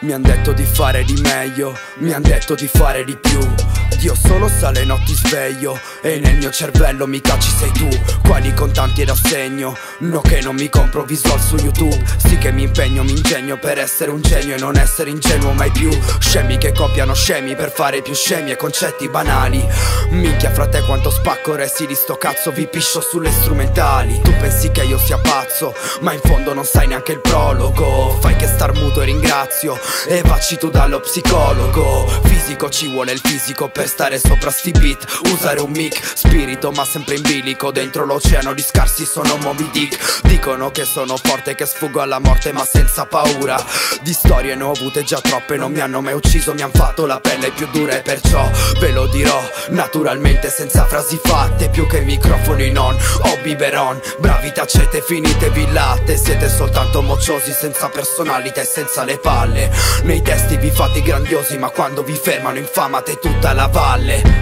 Mi han detto di fare di meglio, mi han detto di fare di più. Dio solo sa le notti sveglio E nel mio cervello mi cacci sei tu. Quali contanti ed assegno No che non mi compro visual su YouTube. Sì che mi impegno, mi ingegno per essere un genio E non essere ingenuo mai più. Scemi che copiano scemi per fare più scemi E concetti banali. Minchia frate quanto spacco resti di sto cazzo Vi piscio sulle strumentali. Tu pensi che io sia pazzo Ma in fondo non sai neanche il prologo. Fai che star muto e ringrazio E vacci tu dallo psicologo. Fisico ci vuole il fisico per stare sopra sti beat. Usare un mic, spirito ma sempre in bilico. Dentro l'oceano di scarsi sono Moby Dick. Dicono che sono forte, che sfuggo alla morte ma senza paura. Di storie ne ho avute già troppe, non mi hanno mai ucciso Mi han fatto la pelle più dura e perciò ve lo dirò Naturalmente senza frasi fatte, più che microfoni non. Ho biberon, bravi tacete, finitevi il latte Siete soltanto mocciosi, senza personalità e senza le palle. Nei testi vi fate grandiosi ma quando vi fermano infamate tutta la valle